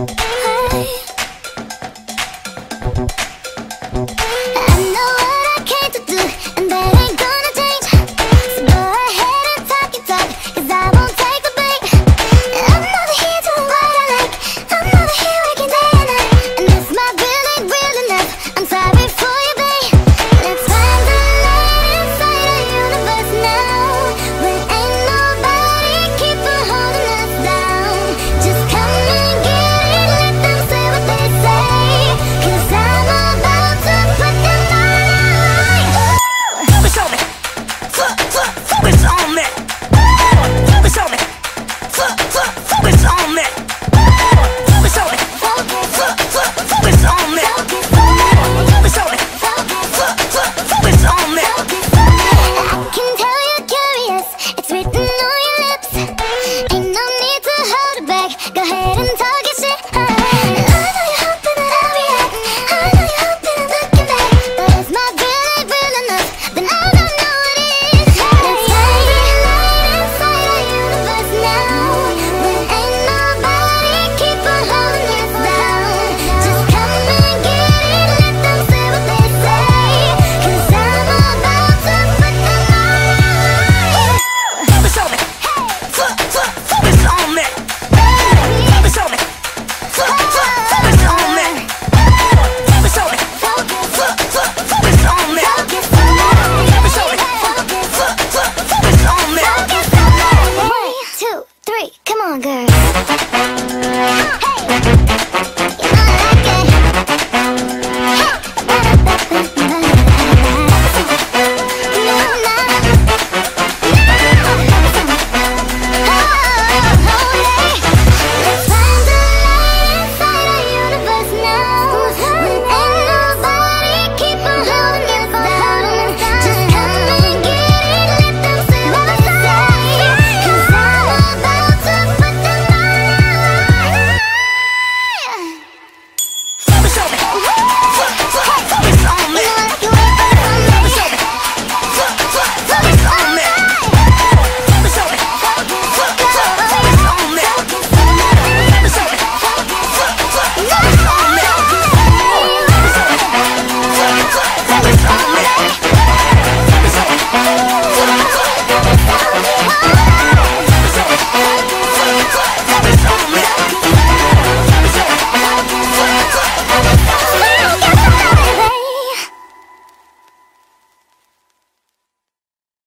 On me.